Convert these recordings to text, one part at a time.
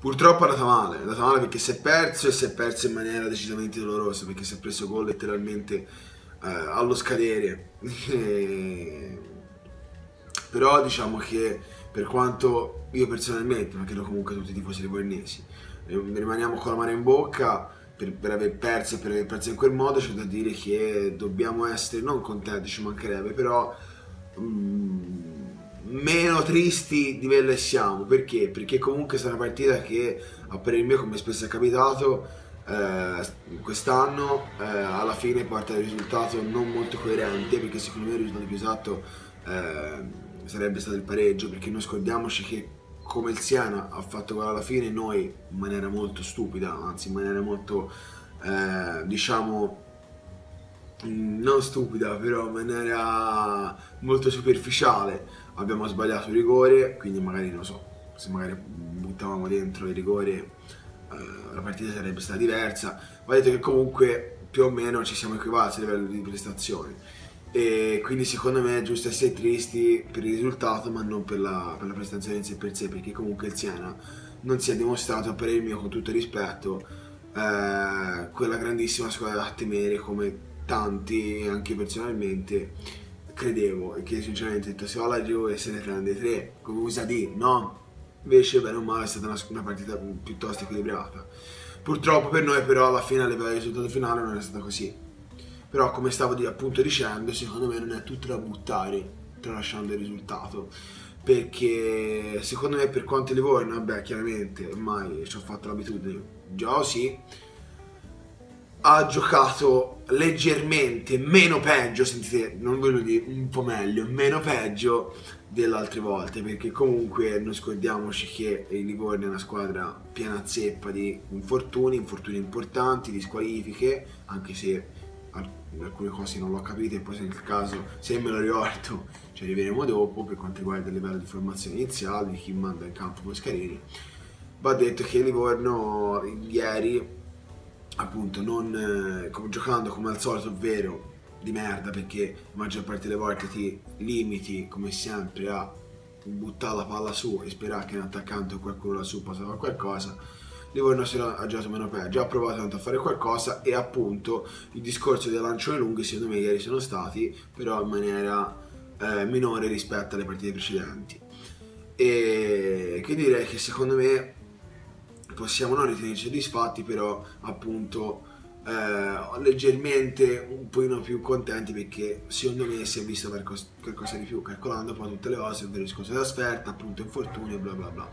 Purtroppo è andata male, è andata male perché si è perso e si è perso in maniera decisamente dolorosa perché si è preso gol letteralmente eh, allo scadere. Però diciamo che per quanto io personalmente, ma credo comunque tutti i tifosi livornesi, eh, rimaniamo con la mano in bocca per, per, aver perso e per aver perso in quel modo, c'è da dire che dobbiamo essere non contenti, ci mancherebbe, però... Mm, meno tristi di quello che siamo. Perché? Perché comunque è una partita che a parer mio, come spesso è capitato, eh, quest'anno eh, alla fine porta il risultato non molto coerente, perché secondo me il risultato più esatto eh, sarebbe stato il pareggio, perché non scordiamoci che come il Siena ha fatto quello alla fine, noi in maniera molto stupida, anzi in maniera molto, eh, diciamo, non stupida, però in maniera molto superficiale abbiamo sbagliato il rigore, quindi magari non so, se magari buttavamo dentro il rigore eh, la partita sarebbe stata diversa. Va detto che comunque più o meno ci siamo equivalsi a livello di prestazioni. E quindi secondo me è giusto essere tristi per il risultato, ma non per la, per la prestazione in sé per sé, perché comunque il Siena non si è dimostrato, per il mio, con tutto rispetto, eh, quella grandissima squadra da temere come tanti, anche personalmente, credevo e che sinceramente detto se va la Juve se ne prende tre, come usa di, no? Invece bene o male è stata una, una partita piuttosto equilibrata. Purtroppo per noi però alla fine a livello di risultato finale non è stata così. Però come stavo appunto dicendo, secondo me non è tutto da buttare tralasciando il risultato. Perché secondo me per quanto Livorno, vabbè chiaramente ormai ci ho fatto l'abitudine, già sì, ha giocato leggermente meno peggio, sentite, non voglio dire un po' meglio, meno peggio delle altre volte, perché comunque non scordiamoci che il Livorno è una squadra piena zeppa di infortuni, infortuni importanti, di squalifiche, anche se alcune cose non l'ho capite e poi se nel caso, se me lo ricordo, ci arriveremo dopo per quanto riguarda il livello di formazione iniziale, chi manda in campo Poscarini. Va detto che il Livorno ieri appunto non eh, giocando come al solito, ovvero di merda perché la maggior parte delle volte ti limiti come sempre a buttare la palla su e sperare che un attaccante qualcuno lassù possa fare qualcosa. Livorno sera ha giocato meno peggio, ha provato tanto a fare qualcosa e appunto il discorso dei lancioni lunghi secondo me ieri sono stati però in maniera eh, minore rispetto alle partite precedenti. E quindi direi che secondo me possiamo non ritenerci soddisfatti, però appunto eh, leggermente un pochino più contenti perché secondo me si è visto qualcosa, qualcosa di più, calcolando poi tutte le cose, ovvero il discorso della sferta, appunto infortunio, bla bla bla.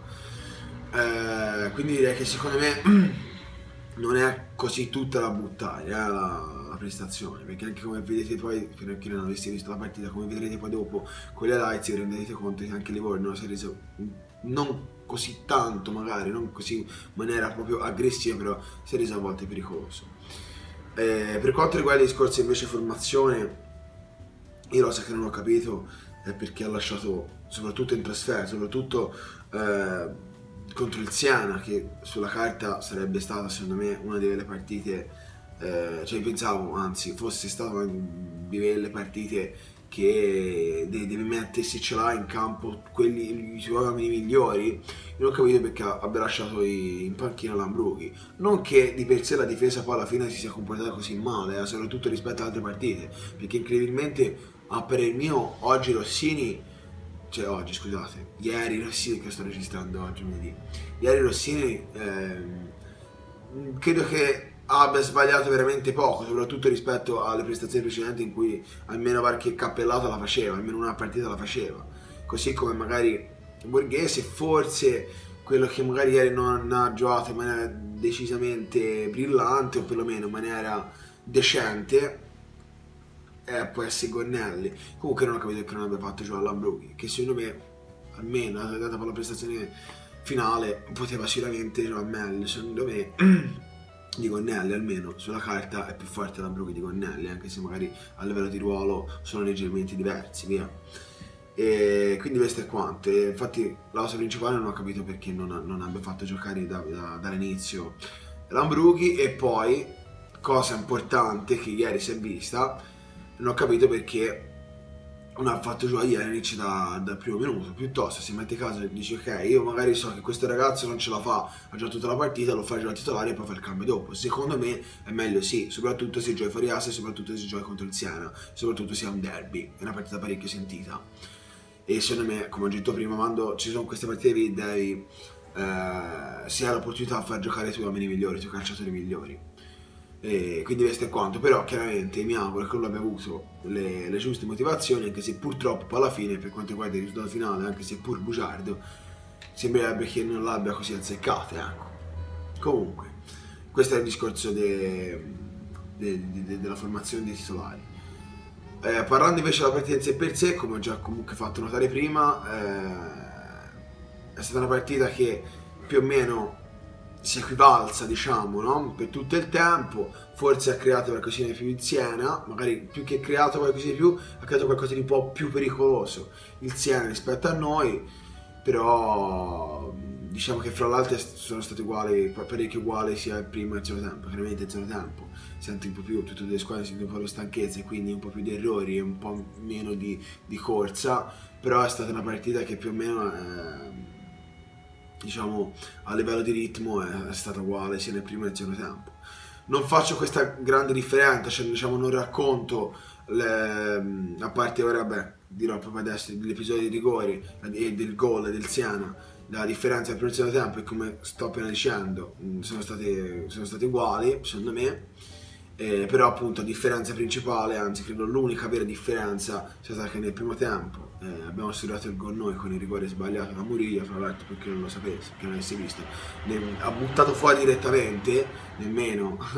Eh, quindi direi che secondo me non è così tutta da buttare eh, la, prestazione, perché anche come vedete poi, per chi non avesse visto la partita, come vedrete poi dopo con le lights, vi rendete conto che anche Livorno si è reso non così tanto magari, non così in maniera proprio aggressiva, però si è reso a volte pericoloso. Eh, per quanto riguarda il discorso invece formazione, io lo so che non ho capito è perché ha lasciato soprattutto in trasferta, soprattutto eh, contro il Siena, che sulla carta sarebbe stata secondo me una delle partite, eh, cioè pensavo anzi fosse stata una di quelle partite che devi mettersi ce l'ha in campo quelli, i suoi uomini migliori non ho capito perché abbia lasciato in panchina Lambruchi. Non che di per sé la difesa poi alla fine si sia comportata così male eh, soprattutto rispetto ad altre partite perché incredibilmente a parer mio oggi Rossini cioè oggi scusate ieri Rossini che sto registrando oggi lunedì ieri Rossini ehm, credo che abbia sbagliato veramente poco, soprattutto rispetto alle prestazioni precedenti in cui almeno qualche cappellata la faceva, almeno una partita la faceva. Così come magari Borghese, forse quello che magari ieri non ha giocato in maniera decisamente brillante o perlomeno in maniera decente eh, può essere Gonnelli. Comunque non ho capito che non abbia fatto giocare Lambruchi, che secondo me, almeno data per la prestazione finale, poteva sicuramente giocare meglio. Secondo me di Gonnelli almeno sulla carta è più forte la Brugge di Gonnelli anche se magari a livello di ruolo sono leggermente diversi via. E quindi questo è quanto. E infatti la cosa principale non ho capito perché non, non abbia fatto giocare da, da, dall'inizio Lambrughi e poi cosa importante che ieri si è vista non ho capito perché non ha fatto giocare Jelic da, dal primo minuto, piuttosto se metti caso e dici ok, io magari so che questo ragazzo non ce la fa, ha già tutta la partita, lo fai giocare titolare e poi fa il cambio dopo. Secondo me è meglio sì, soprattutto se giochi fuori asse, soprattutto se giochi contro il Siena, soprattutto se è un derby, è una partita parecchio sentita. E secondo me, come ho detto prima, quando ci sono queste partite devi eh, si ha l'opportunità di far giocare i tuoi uomini migliori, i tuoi calciatori migliori e quindi questo è quanto, però chiaramente mi auguro che lui abbia avuto le, le, giuste motivazioni, anche se purtroppo alla fine, per quanto riguarda il risultato finale, anche se pur bugiardo, sembrerebbe che non l'abbia così azzeccata, ecco. Comunque, questo è il discorso de, de, de, della formazione dei titolari. Eh, parlando invece della partita in per sé, come ho già comunque fatto notare prima, eh, è stata una partita che più o meno si equivalsa, diciamo, no? per tutto il tempo, forse ha creato qualcosa di più in Siena, magari più che creato qualcosa di più, ha creato qualcosa di un po' più pericoloso il Siena rispetto a noi, però diciamo che fra l'altro sono stati uguali, parecchio uguali sia il primo che il secondo tempo, chiaramente il secondo tempo senti un po' più, tutte le squadre sentono un po' di stanchezza e quindi un po' più di errori e un po' meno di, di corsa, però è stata una partita che più o meno... Eh, diciamo, a livello di ritmo è, è stata uguale sia nel primo che nel secondo tempo. Non faccio questa grande differenza, cioè diciamo non racconto le, a parte ora, beh, dirò proprio adesso dell'episodio di rigori e del gol del Siena, la differenza del primo e secondo tempo e come sto appena dicendo. Sono state, sono state uguali secondo me eh, però appunto la differenza principale, anzi credo l'unica vera differenza sia stata che nel primo tempo eh, abbiamo studiato il gol noi con il rigore sbagliato da Murillo, fra l'altro perché non lo sapesse, che non avesse visto, ne, ha buttato fuori direttamente, nemmeno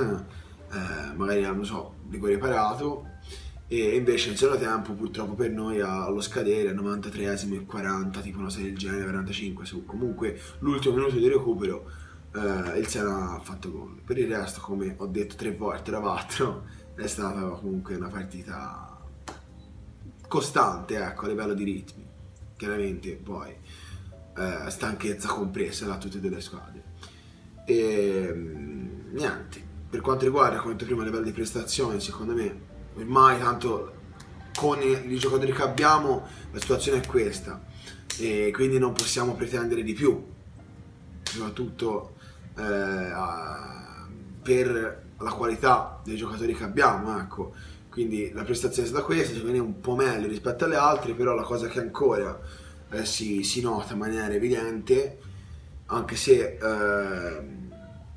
eh, magari non so, rigore parato e invece nel secondo tempo purtroppo per noi allo scadere al 93esimo e 40 tipo una serie del genere 45 su. Comunque l'ultimo minuto di recupero eh, il Siena ha fatto gol. Per il resto, come ho detto tre volte quattro, è stata comunque una partita costante, ecco, a livello di ritmi. Chiaramente poi eh, stanchezza compresa da tutte e due le squadre. E mm, niente, per quanto riguarda, come detto prima, a livello di prestazioni, secondo me ormai tanto con i giocatori che abbiamo la situazione è questa e quindi non possiamo pretendere di più soprattutto eh, per la qualità dei giocatori che abbiamo, ecco. Quindi la prestazione è stata questa, ci viene un po' meglio rispetto alle altre, però la cosa che ancora eh, si, si, nota in maniera evidente, anche se eh,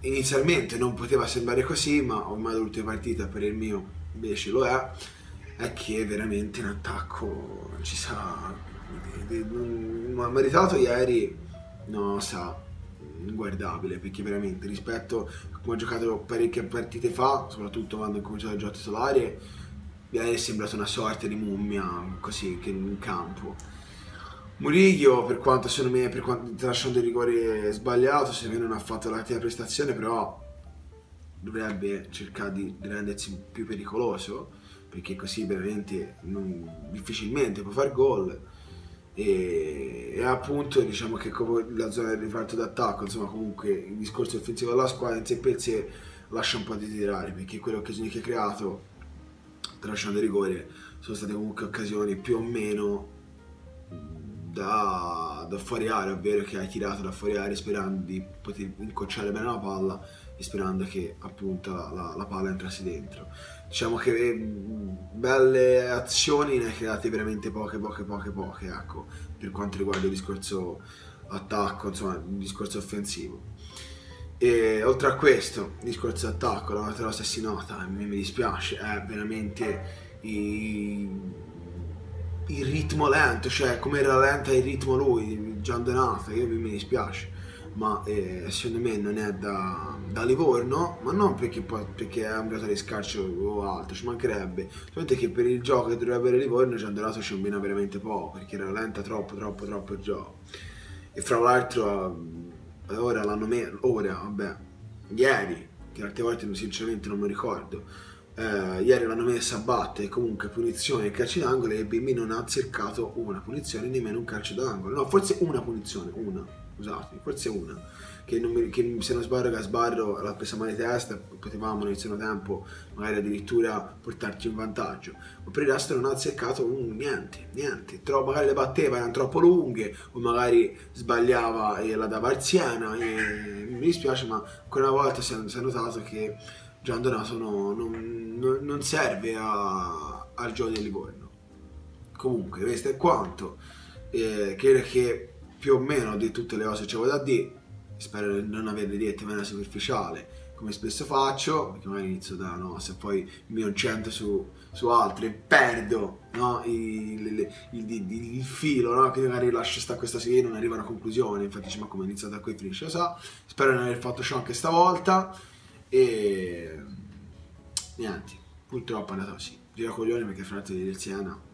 inizialmente non poteva sembrare così, ma ormai l'ultima partita per il mio invece lo è, è che veramente in attacco ci sa... Non ha meritato ieri, no, sa, inguardabile perché veramente rispetto a come ho giocato parecchie partite fa, soprattutto quando ho cominciato a giocare titolare, mi è sembrato una sorta di mummia così che in campo. Murillo, per quanto secondo me, per quanto tralasciando il rigore sbagliato, secondo me non ha fatto la cattiva prestazione, però dovrebbe cercare di rendersi più pericoloso, perché così veramente non, difficilmente può fare gol e, e, appunto diciamo che la zona del riparto d'attacco insomma comunque il discorso offensivo della squadra in sé per sé lascia un po' di tirare perché quelle occasioni che ha creato tralasciando il rigore sono state comunque occasioni più o meno da, da fuori area ovvero che hai tirato da fuori area sperando di poter incocciare bene la palla sperando che appunto la, la palla entrasse dentro diciamo che eh, belle azioni ne hai create veramente poche, poche, poche, poche, ecco, per quanto riguarda il discorso attacco, insomma, il discorso offensivo. E oltre a questo, il discorso attacco, la Materossa si nota, a me mi dispiace, è veramente il, il ritmo lento, cioè come rallenta il ritmo lui, Gian Donato, io mi dispiace ma eh, secondo me non è da, da, Livorno, ma non perché, perché è un giocatore scarso o altro, ci mancherebbe, solamente che per il gioco che dovrebbe avere Livorno Giandolato ci combina veramente poco, perché rallenta troppo, troppo, troppo il gioco. E fra l'altro eh, ora l'hanno messo, ora, vabbè, ieri, che altre volte sinceramente non mi ricordo, eh, ieri l'hanno messa a battere comunque punizione e calci d'angolo e BB non ha cercato una punizione nemmeno un calcio d'angolo, no, forse una punizione, una scusate, forse una, che, non mi, che se non sbaglio Gasbarro l'ha presa male testa, potevamo nel secondo tempo magari addirittura portarci in vantaggio, ma per il resto non ha azzeccato un, niente, niente, Tro, magari le batteva, erano troppo lunghe o magari sbagliava e la dava arziana e mi dispiace ma ancora una volta si è, si è notato che Gian Donato no, non, non, non, serve a, al gioco del Livorno. Comunque, questo è quanto. Eh, credo che più o meno di tutte le cose che c'avevo da dire. Spero di non averle dette in maniera superficiale, come spesso faccio, perché magari inizio da no, se poi mi concentro su, su altre, perdo no, il, il, il, il, filo, no, che magari lascio stare questa serie e non arriva a una conclusione. Infatti, ma come è da qui finisce, sa. Spero di non aver fatto ciò anche stavolta. E niente, purtroppo è andato così. Gira coglione perché Fratelli di Delziana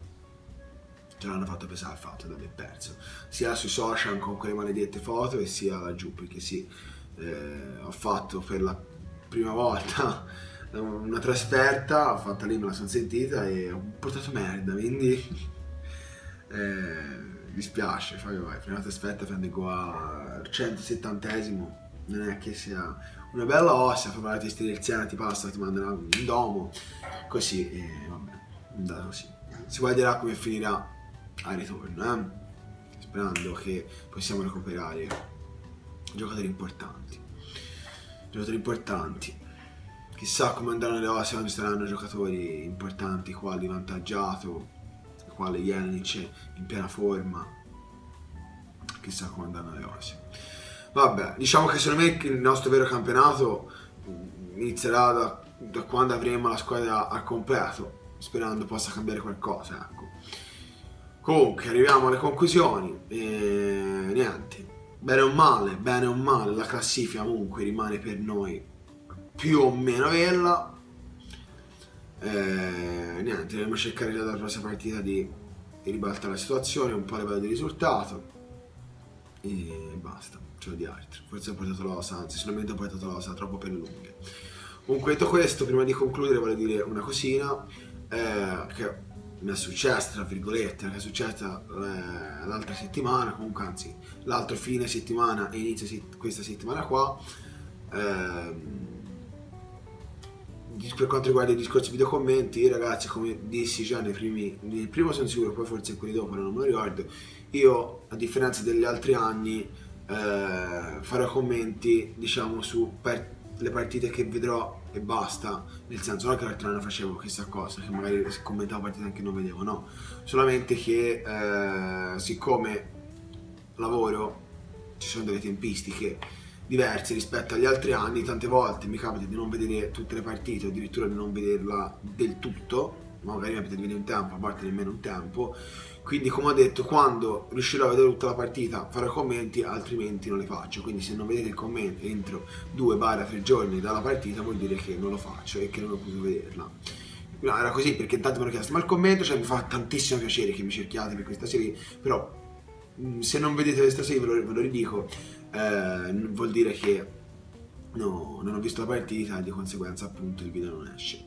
ce l'hanno fatto pesare il fatto di aver perso, sia sui social con quelle maledette foto e sia laggiù perché sì, eh, ho fatto per la prima volta una trasferta, ho fatta lì, me la sono sentita e ho portato merda, quindi eh, dispiace, fai vai, prima trasferta prende qua al 170esimo, non è che sia una bella ossa, fa la testa delziana, ti passa, ti manda un domo, così, e vabbè, andata così. Si guarderà come finirà al ritorno, eh? sperando che possiamo recuperare giocatori importanti. Giocatori importanti. Chissà come andranno le ossa quando saranno giocatori importanti, quali vantaggiato, quale Jelic in piena forma. Chissà come andranno le ossa. Vabbè, diciamo che secondo me il nostro vero campionato inizierà da, da quando avremo la squadra al completo, sperando possa cambiare qualcosa, ecco. Comunque, arriviamo alle conclusioni e niente. Bene o male, bene o male, la classifica comunque rimane per noi più o meno bella. Eh, niente, dobbiamo cercare già dalla prossima partita di, di ribaltare la situazione, un po' a livello di risultato e basta c'ho di altro. Forse ho portato l'osa, anzi solamente ho portato l'osa, troppo per lunghe. Comunque detto questo, prima di concludere voglio dire una cosina eh, che mi è successa, tra virgolette, che è successa eh, l'altra settimana, comunque anzi l'altro fine settimana e inizio set- questa settimana qua. Eh, per quanto riguarda i discorsi video commenti, ragazzi, come dissi già nei primi, nel primo sono sicuro, poi forse quelli dopo non me lo ricordo, io a differenza degli altri anni eh, farò commenti diciamo su per le partite che vedrò e basta. Nel senso non che l'altro anno facevo chissà cosa che magari commentavo partite anche non vedevo no? Solamente che eh, siccome lavoro ci sono delle tempistiche diverse rispetto agli altri anni tante volte mi capita di non vedere tutte le partite addirittura di non vederla del tutto magari mi di vedere un tempo a volte nemmeno un tempo. Quindi come ho detto quando riuscirò a vedere tutta la partita farò commenti altrimenti non le faccio. Quindi se non vedete il commento entro 2-3 giorni dalla partita vuol dire che non lo faccio e che non ho potuto vederla. No, era così perché tanti mi hanno chiesto ma il commento? Cioè mi fa tantissimo piacere che mi cerchiate per questa serie però mm, se non vedete questa serie ve lo, ve lo ridico eh, vuol dire che no, non ho visto la partita e di conseguenza appunto il video non esce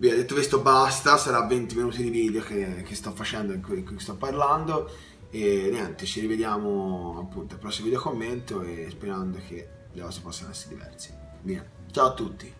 Via, detto questo basta, sarà 20 minuti di video che, che sto facendo, in cui, in cui, sto parlando e niente, ci rivediamo appunto al prossimo video commento e sperando che le cose possano essere diverse. Via, ciao a tutti!